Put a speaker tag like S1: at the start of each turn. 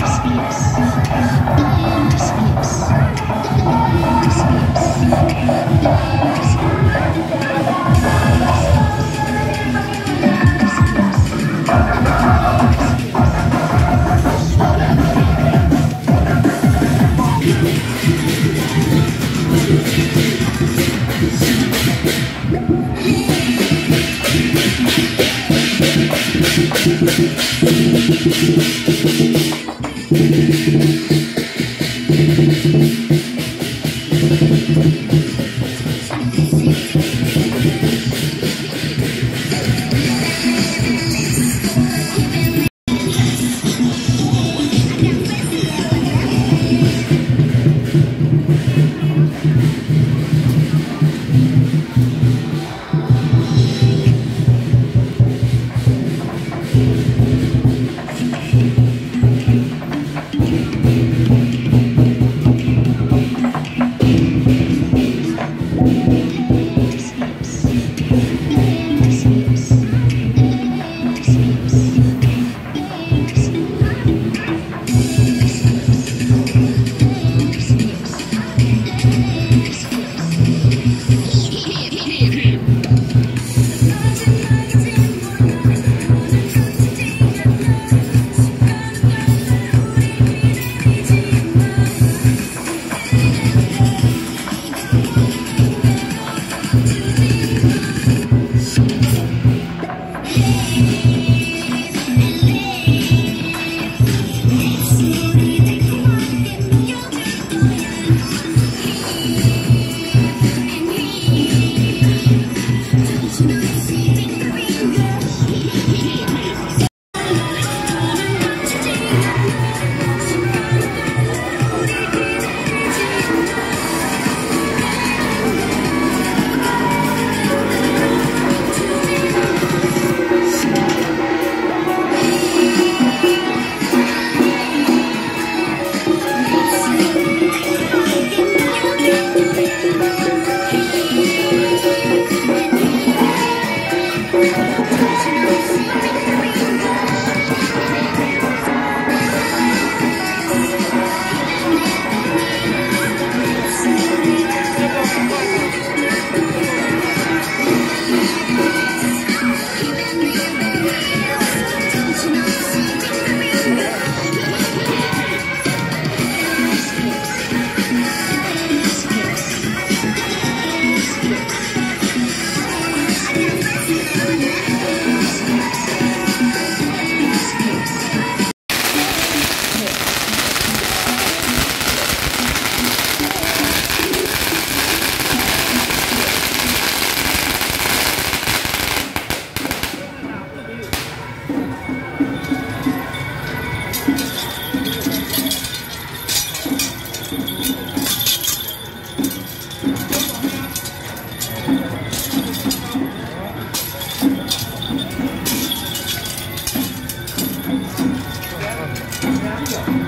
S1: Hip, hip, hip.